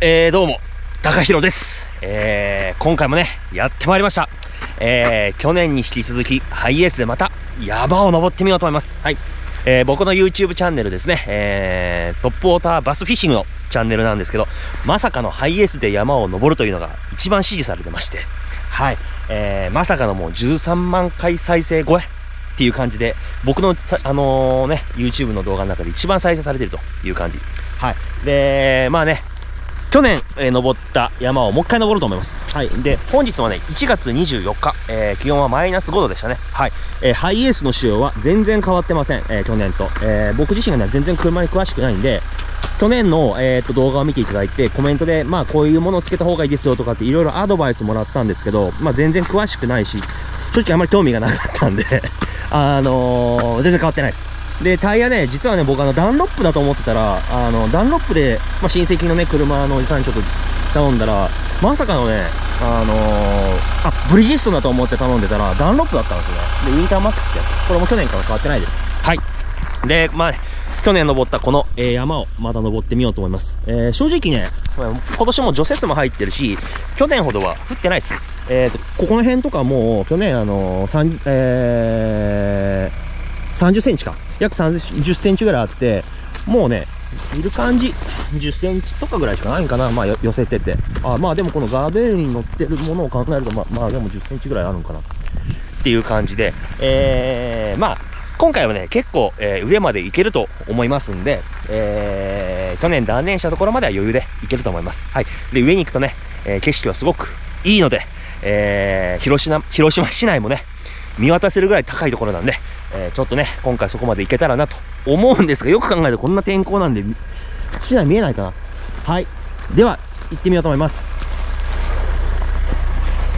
えー、どうも、高弘です。えー、今回もね、やってまいりました。えー、去年に引き続き、ハイエースでまた山を登ってみようと思います。はい。えー、僕の YouTube チャンネルですね、えー、トップウォーターバスフィッシングのチャンネルなんですけど、まさかのハイエースで山を登るというのが一番支持されてまして、はい。えー、まさかのもう13万回再生超えっていう感じで、僕のあのー、ね、YouTube の動画の中で一番再生されてるという感じ。はい。で、まあね、去年、えー、登った山をもう一回登ろうと思います。はい。で、本日はね、1月24日、えー、気温はマイナス5度でしたね。はい。えー、ハイエースの仕様は全然変わってません。え去年と。え僕自身がね、全然車に詳しくないんで、去年の、えー、と動画を見ていただいて、コメントで、まあ、こういうものをつけた方がいいですよとかっていろいろアドバイスもらったんですけど、まあ、全然詳しくないし、正直あまり興味がなかったんであのー、全然変わってないです。で、タイヤね、実はね、僕あの、ダンロップだと思ってたら、あの、ダンロップで、まあ、親戚のね、車のおじさんにちょっと頼んだら、まさかのね、あのー、あ、ブリヂストンだと思って頼んでたら、ダンロップだったんですね。で、ウィンターマックスってやつ。これも去年から変わってないです。はい。で、まあ、去年登ったこの、えー、山をまた登ってみようと思います。えー、正直ね、今年も除雪も入ってるし、去年ほどは降ってないです。えっ、ー、と、ここの辺とかもう、去年あのー、えー、30センチか。約30センチぐらいあって、もうね、いる感じ、10センチとかぐらいしかないんかな、まあ寄せてて。あまあでもこのガーベールに乗ってるものを考えると、まあ、まあでも10センチぐらいあるんかな。っていう感じで、えー、まあ、今回はね、結構、えー、上まで行けると思いますんで、えー、去年断念したところまでは余裕で行けると思います。はい。で、上に行くとね、えー、景色はすごくいいので、えー、広島、広島市内もね、見渡せるぐらい高いところなんで、えー、ちょっとね、今回そこまで行けたらなと思うんですが、よく考えるとこんな天候なんで、市内見えないかな。はい。では、行ってみようと思います。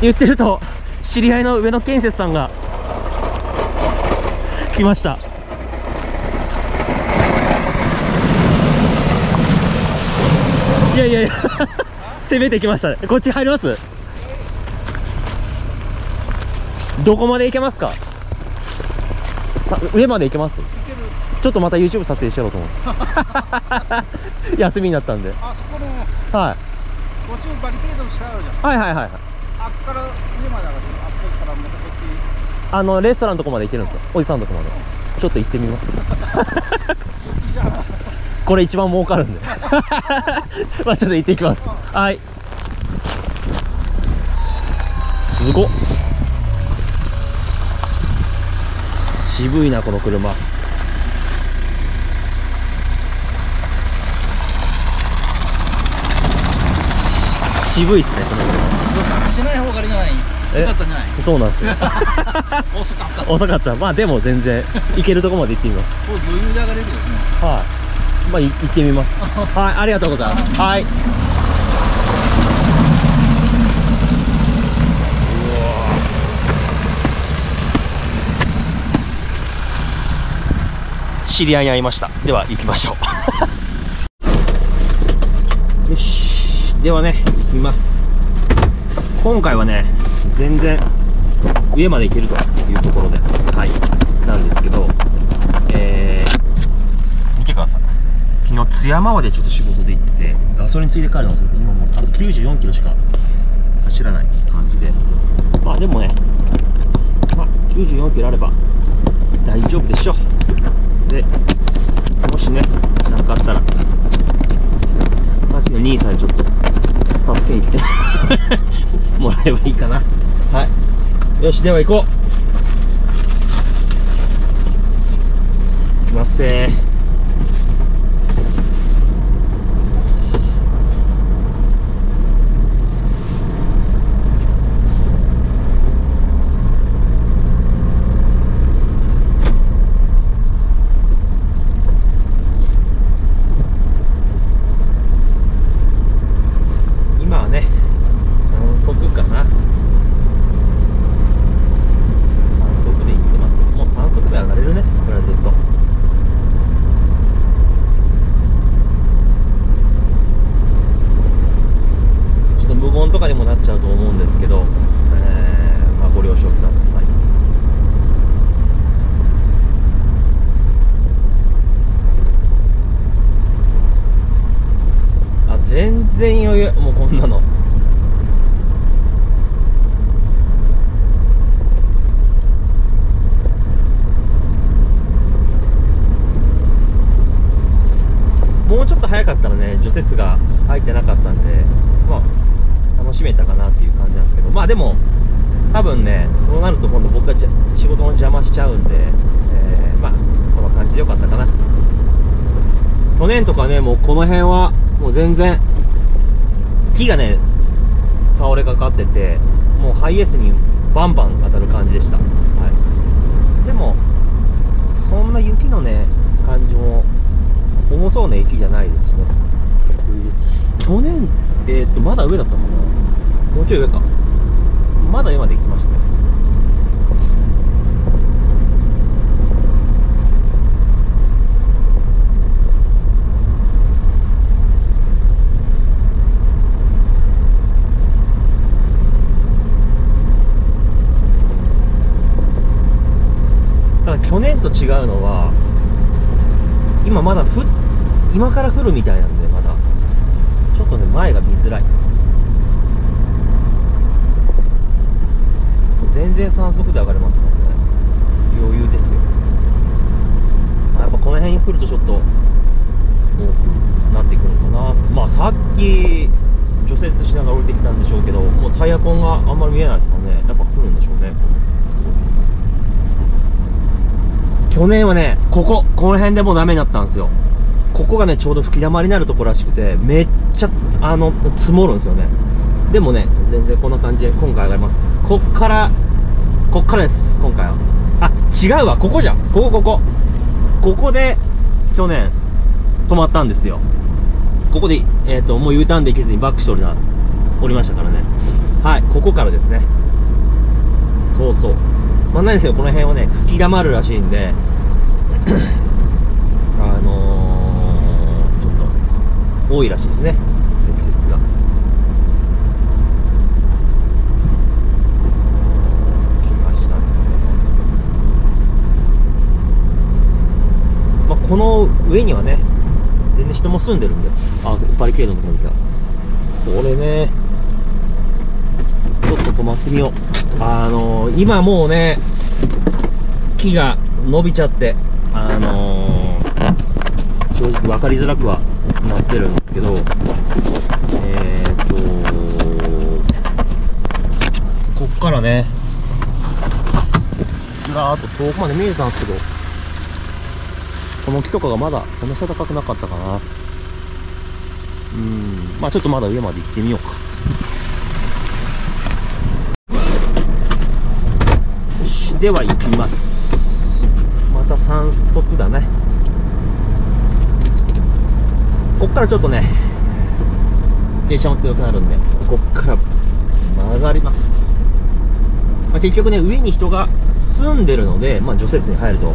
言ってると、知り合いの上野建設さんが、来ました。いやいやいや。攻めてきましたね。こっち入ります？どこまで行けますか？さ上まで行けます？ちょっとまた YouTube 撮影しようと思う。休みになったんで。あそこのはい。途中バリケードしてあるじゃん。はいはいはいあっから上まで上がってあっからまたこっちあのレストランのとこまで行けるんですよ。おじさんのとこまで。ちょっと行ってみます。これ一番儲かるんで。まあちょっと行ってきます。はい。すごっ。渋いなこの車。渋いっすねこの車。どうした？しない方がいいじゃない？よかったんじゃない？そうなんですよ。遅かった。遅かった。まあでも全然行けるとこまで行ってみます。余裕で上がれるよね。はい。まあ行ってみます。はいありがとうございます。はい。知り合いに会いました。では行きましょう。よし。ではね行きます。今回はね全然上まで行けるというところではいなんですけどえー、見てください。昨日津山までちょっと仕事で行っててガソリンついで帰るのすると今もうあと94キロしか走らない感じで。まあでもねまあ94キロあれば大丈夫でしょう。でもしね何かあったらさっきの兄さんにちょっと助けに来て。もらえばいいかな。はい。よしでは行こう。行きますせと早かったらね除雪が入ってなかったんでまあ楽しめたかなっていう感じなんですけどまあでも多分ねそうなると今度僕が仕事の邪魔しちゃうんで、えーまあこの感じでよかったかな。去年とかねもうこの辺はもう全然木がね倒れかかっててもうハイエースにバンバン当たる感じでした、はい、でもそんな雪のね感じも重そうな雪じゃないですしね去年えーっとまだ上だったかな。もうちょい上か。まだ今できましたねただ去年と違うのは今まだふ今から降るみたいなんでまだ。ちょっとね前が見づらい。全然3速で上がれますからね。余裕ですよ。まあやっぱこの辺に来るとちょっと多くなってくるのかな。まあさっき除雪しながら降りてきたんでしょうけどもうタイヤ痕があんまり見えないですからね。やっぱ来るんでしょうね。去年はねこここの辺でもうダメになったんですよ。ここがねちょうど吹き溜まりになるところらしくてめっちゃあの積もるんですよね。でもね全然こんな感じで今回上がります。こっからこっからです。今回は。あ違うわ。ここじゃん。ここここ。ここで去年止まったんですよ。ここでえっ、ともう U ターンできずにバックしておりな。おりましたからね。はいここからですね。そうそう。まあ何ですよ。この辺はね吹き溜まるらしいんであのー、ちょっと多いらしいですね。積雪が。来ましたね。まあこの上にはね全然人も住んでるんであバリケードのとこにいた。これねちょっと止まってみよう。あのー、今もうね木が伸びちゃってあのー、正直分かりづらくはなってるんですけどえー、っとこっからねずらーっと遠くまで見えてたんですけどこの木とかがまだそんな背高くなかったかな。うんまあちょっとまだ上まで行ってみようか。よしでは行きます。また3速だね。こっからちょっとね傾斜も強くなるんでこっから曲がります。と、まあ、結局ね上に人が住んでるので、まあ、除雪に入るという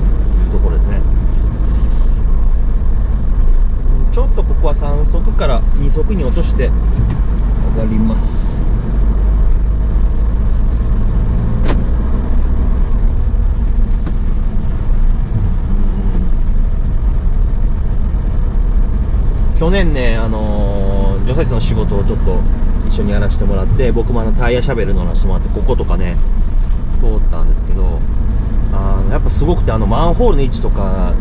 ところですね。ちょっとここは3速から2速に落として上がります。去年ね、あのー除雪の仕事をちょっと一緒にやらせてもらって僕もあのタイヤシャベル乗らせてもらってこことかね通ったんですけどあのやっぱすごくてあのマンホールの位置とか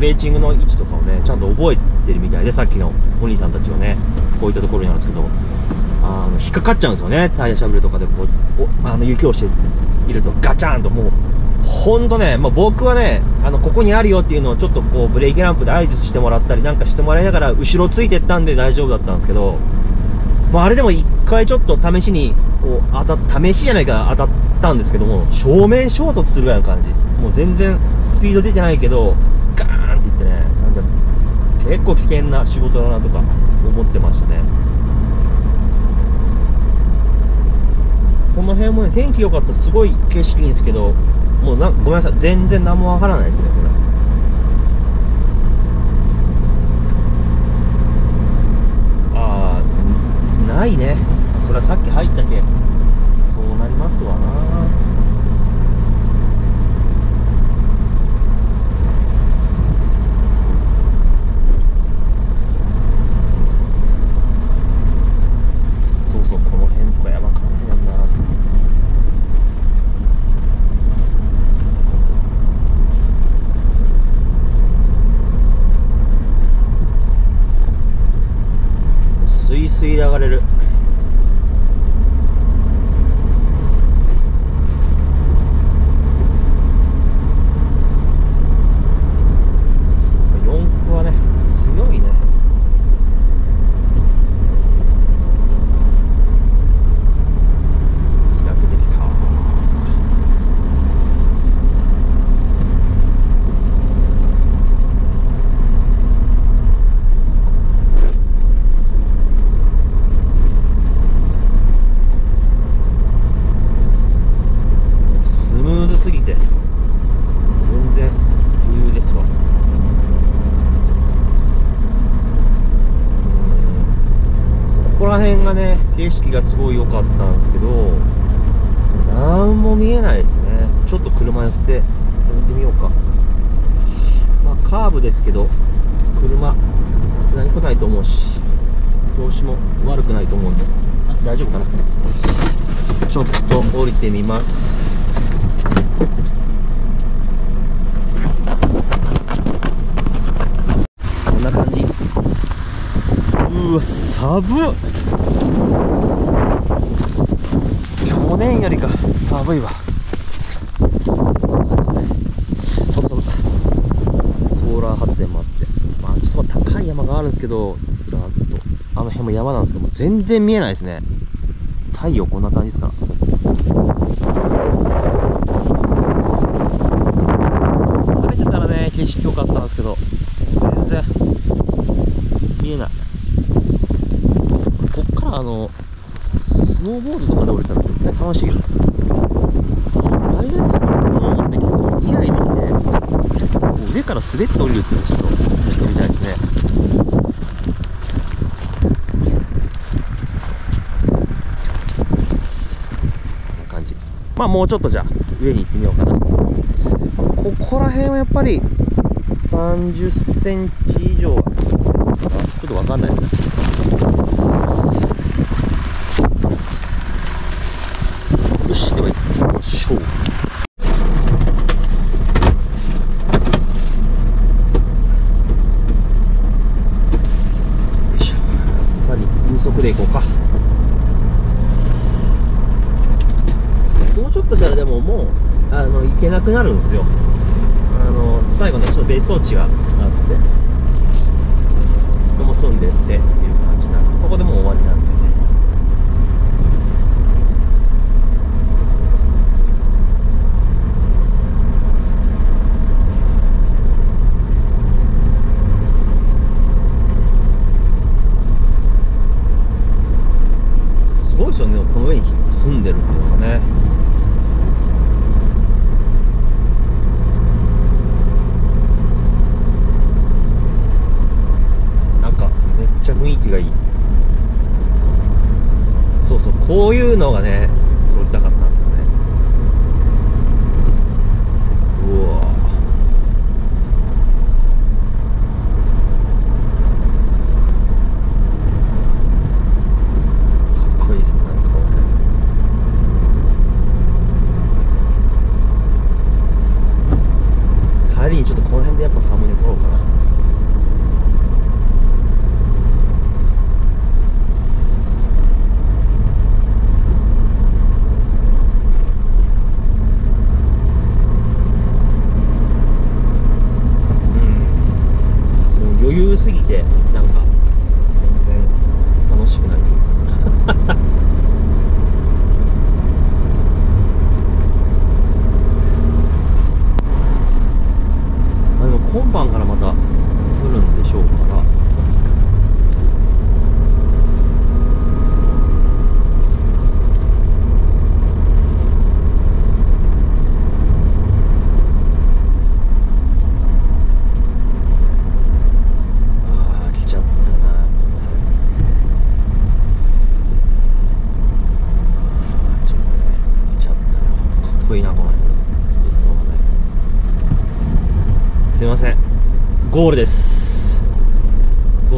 レーチングの位置とかをねちゃんと覚えてるみたいでさっきのお兄さんたちはねこういったところにあるんですけどあの引っかかっちゃうんですよねタイヤシャベルとかでこうあの雪をしているとガチャンともうほんとね、まあ、僕はねあのここにあるよっていうのをちょっとこうブレーキランプで合図してもらったりなんかしてもらいながら後ろついてったんで大丈夫だったんですけど、まあ、あれでも一回ちょっと試しにこう当た試しじゃないか当たったんですけども正面衝突するぐらいの感じ。もう全然スピード出てないけどガーンっていってねなんか結構危険な仕事だなとか思ってましたね。この辺もね天気良かった。すごい景色いいんですけどもうなごめんなさい。全然何もわからないですねこれああないねそれはさっき入ったけそうなりますわなスイで上がれる四駆はね強いね開けてきたスムーズすぎて全然余裕ですわうんここら辺がね景色がすごい良かったんですけど何も見えないですね。ちょっと車寄せて止めてみようか。まあカーブですけど車さすがに来ないと思うし調子も悪くないと思うんで大丈夫かな。ちょっと降りてみます。こんな感じ。うわ寒っ。年よりか寒いわ。ソーラー発電もあってまあちょっと高い山があるんですけどずらっと。あの辺も山なんですけども全然見えないですね。太陽こんな感じですか。晴れてたらね景色良かったんですけど全然見えない。こっからあのノーボードとかで降りたら絶対楽しいよあれですよもうね結構イライラでこう上から滑って降りるっていうのをちょっとやってみたいですね。こんな感じ。まあもうちょっとじゃあ上に行ってみようかな。ここら辺はやっぱり30センチ以上はあちょっとわかんないですねよしでは行ってみましょうよいしょやっぱり風速で行こうかもうちょっとしたらでももうあの行けなくなるんですよ。あの最後ねちょっと別荘地があって人も住んでってっていう感じなんでそこでもう終わりなんでね。すごいですよね。この上に住んでるっていうのがねなんかめっちゃ雰囲気がいい。そうそうこういうのがね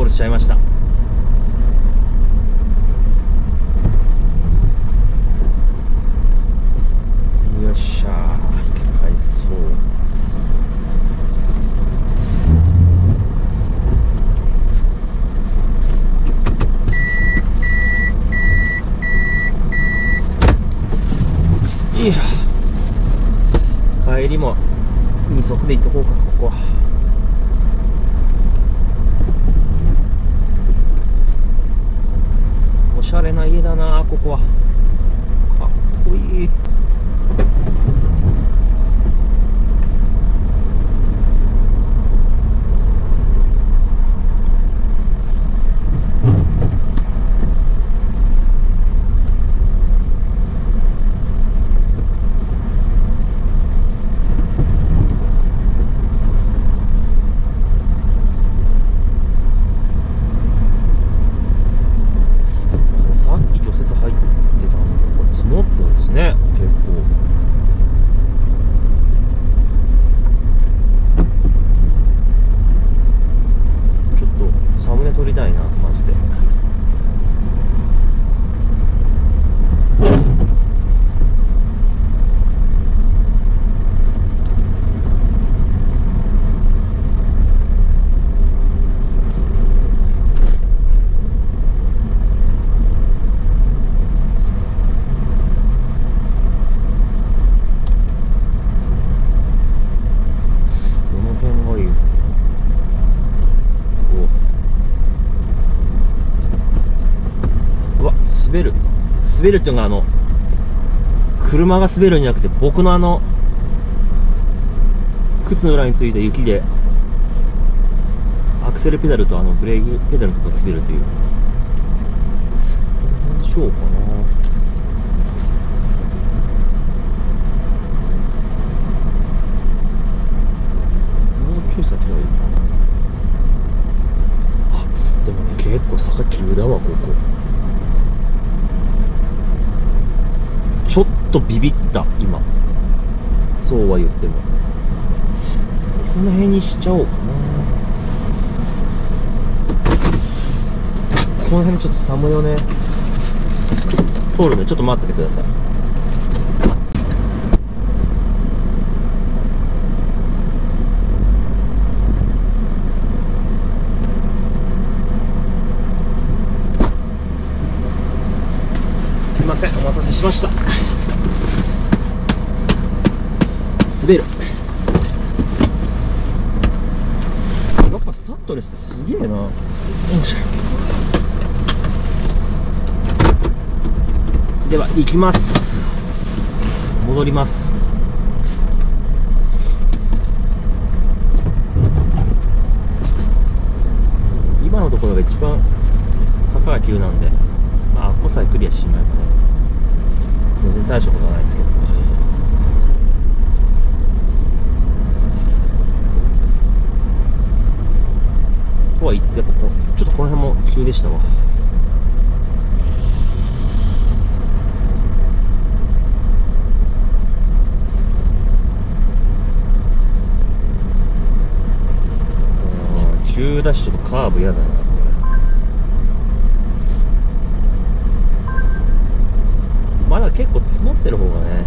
ールしちゃいました。よっしゃ引き返そう。帰りも二足で行っとこうかここは。滑る。滑るっていうのがあの車が滑るんじゃなくて僕のあの靴の裏についた雪でアクセルペダルとあのブレーキペダルのとこが滑るという。どうしようかな。もうちょい先がいいかな。あでもね結構坂急だわここ。ちょっとビビった今。そうは言っても。この辺にしちゃおうかな。この辺ちょっとサムネ。をね通るんでちょっと待っててください。すいません。お待たせしました。滑る。やっぱスタッドレスってすげえな。よいしょでは行きます。戻ります。今のところが一番坂が急なんで。まあここさえクリアしないとね。全然大したことはないですけど。とは言いつつやっぱこちょっとこの辺も急でしたわ。急だしちょっとカーブ嫌だなまだ結構積もってる方がね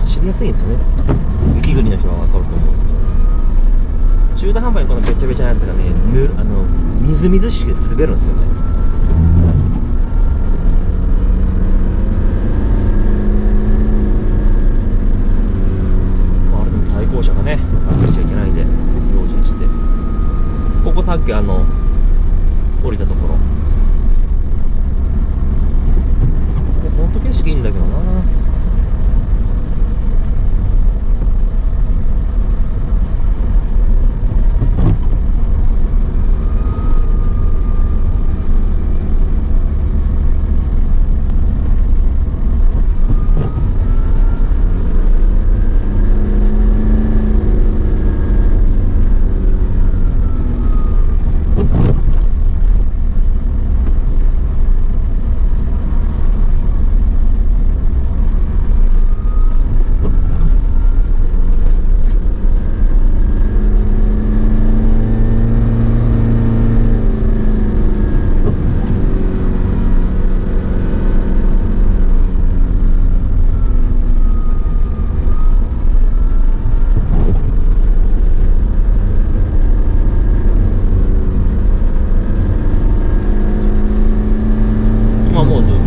走りやすいんですよね。雪国の人は分かると思うんですけど。中途半端にこのべちゃべちゃなやつがねぬあのみずみずしく滑るんですよね。あれでも対向車がねああ、しちゃいけないんで用心して。ここさっきあの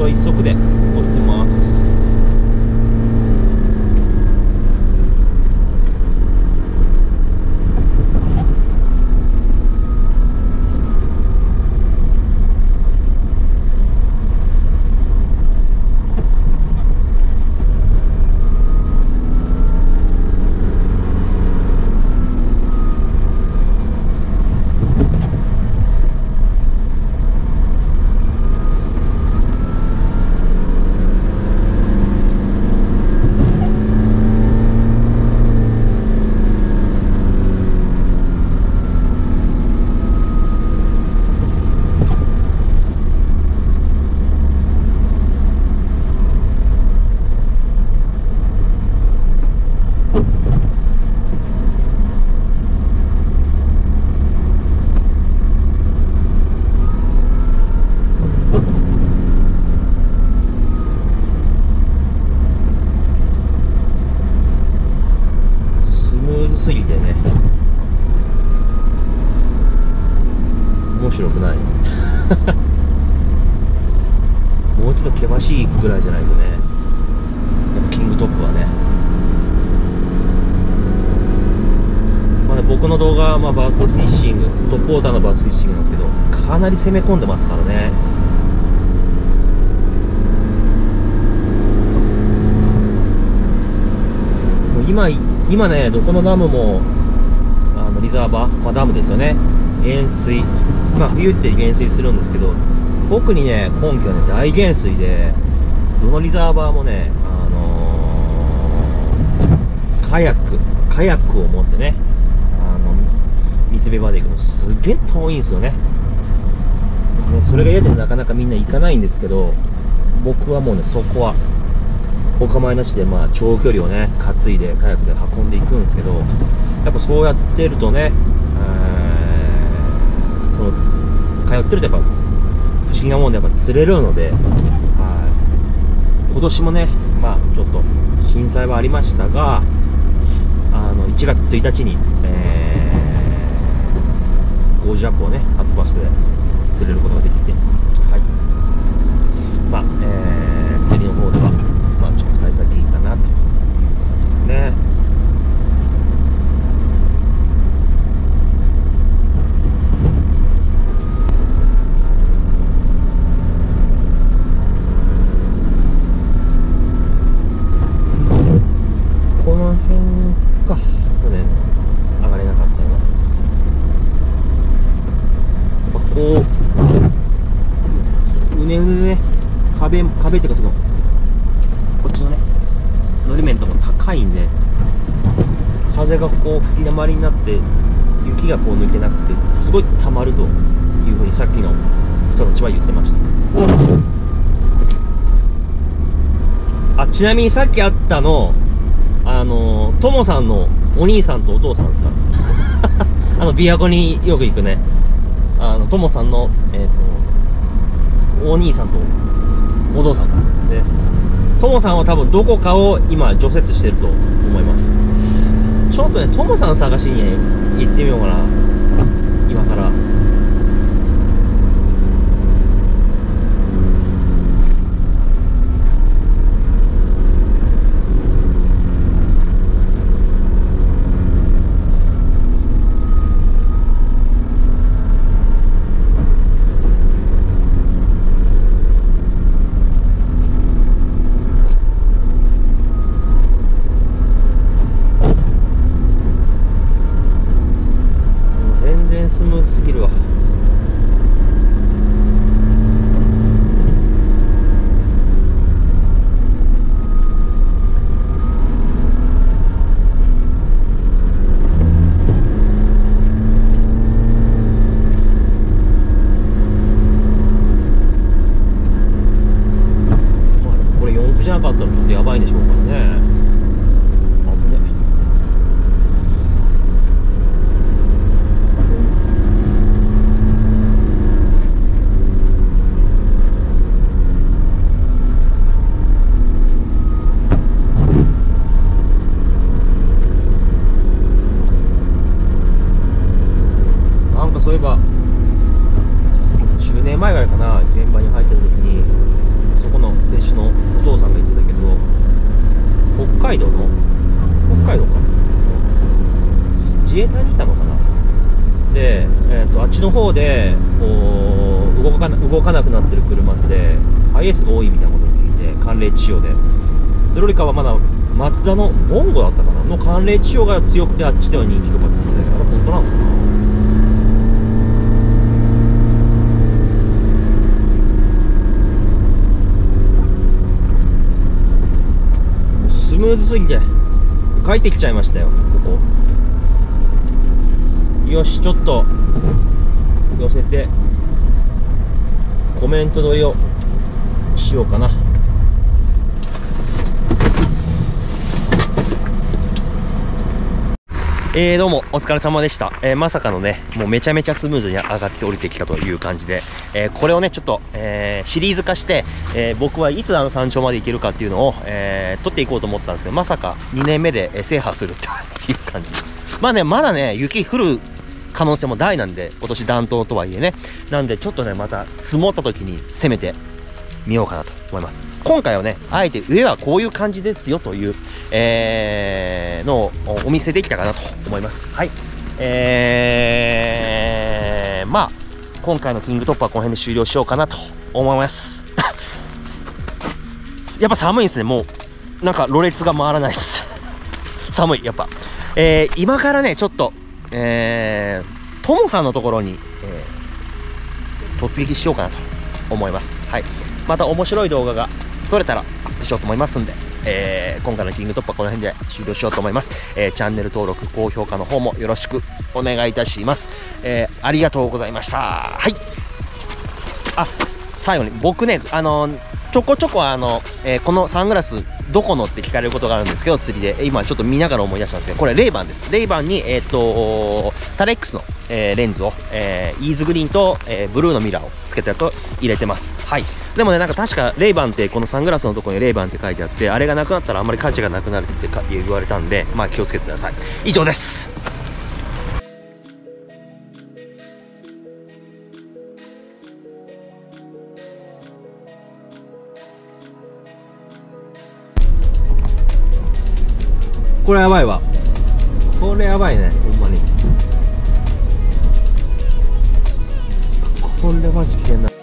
と一足で攻め込んでますからね。今今ねどこのダムもあのリザーバー、まあ、ダムですよね。減水。まあ冬って減水するんですけど特にね今季はね大減水でどのリザーバーもねあのーカヤックカヤックを持ってねあの水辺まで行くのすげえ遠いんですよね。ねそれが嫌でなかなかみんな行かないんですけど僕はもうねそこはお構いなしでまあ長距離をね担いでカヤックで運んでいくんですけどやっぱそうやってるとね、その通ってるとやっぱ不思議なもんでやっぱ釣れるので、はい。今年もねまあちょっと震災はありましたがあの1月1日に、えー、ゴージャップをね初バスで釣れることができて。はい。まあ、えー、釣りの方ではまあちょっと幸先いいかなという感じですねこの辺か去年上がれなかったのはやっぱこううねうねでね壁壁っていうかそのこっちのねのり面ところ高いんで風がこう吹き溜まりになって雪がこう抜けなくてすごい溜まるというふうにさっきの人たちは言ってました。あちなみにさっきあったのあのともさんのお兄さんとお父さんですか？あの琵琶湖によく行くね。あのともさんのえっ、とお兄さんとお父さんで。ともさんは多分どこかを今除雪してると思います。ちょっとねともさん探しに行ってみようかな。今からもう全然スムーズすぎるわまあでもこれ4区じゃなかったらちょっとやばいんでしょうからね危ねなんかそういえば10年前ぐらいかな現場に入ってた時にそこの選手のお父さんが言ってたけど北海道の北海道か自衛隊に来たのかなで、えー、とあっちの方でこう動かな動かなくなってる車って IS が多いみたいなことを聞いて寒冷地潮でそれよりかはまだ松田のボンゴだったかなの寒冷地潮が強くてあっちでは人気とかって言ってたけどあれ本当なのかなスムーズすぎて帰ってきちゃいましたよ。ここ。よしちょっと寄せてコメント撮りをしようかな。えー、どうもお疲れ様でした、えーまさかのねもうめちゃめちゃスムーズに上がって降りてきたという感じで、えーこれをねちょっと、えーシリーズ化して、えー僕はいつあの山頂まで行けるかっていうのを、えー撮っていこうと思ったんですけどまさか2年目で、え制覇するという感じ。まあねまだね雪降る可能性も大なんで今年暖冬とはいえね。なんでちょっとねまた積もった時に攻めてみようかなと思います。今回はねあえて上はこういう感じですよという、えー、のをお見せできたかなと思います。はい。えー、まあ今回のキングトップはこの辺で終了しようかなと思います。やっぱ寒いですね。もうなんかろれつが回らないです。寒いやっぱ。えー、今からねちょっとえー、ともさんのところに、えー、突撃しようかなと思います。はい。また面白い動画が撮れたらアップしようと思いますんで、えー、今回のキング突破この辺で終了しようと思います、えー、チャンネル登録高評価の方もよろしくお願いいたします、えー、ありがとうございました。はい。あ最後に僕ねあのちょこちょこあの、えー、このサングラスどこのって聞かれることがあるんですけど釣りで。今ちょっと見ながら思い出したんですけどこれレイバンです。レイバンにえっ、ー、とタレックスの、えー、レンズを、え、イーズグリーンと、えブルーのミラーをつけたやつを入れてます。はい。でもねなんか確かレイバンってこのサングラスのとこにレイバンって書いてあってあれがなくなったらあんまり価値がなくなるって言われたんでまあ気をつけてください。以上です。これやばいわ。これやばいねほんまに。これマジ危険だ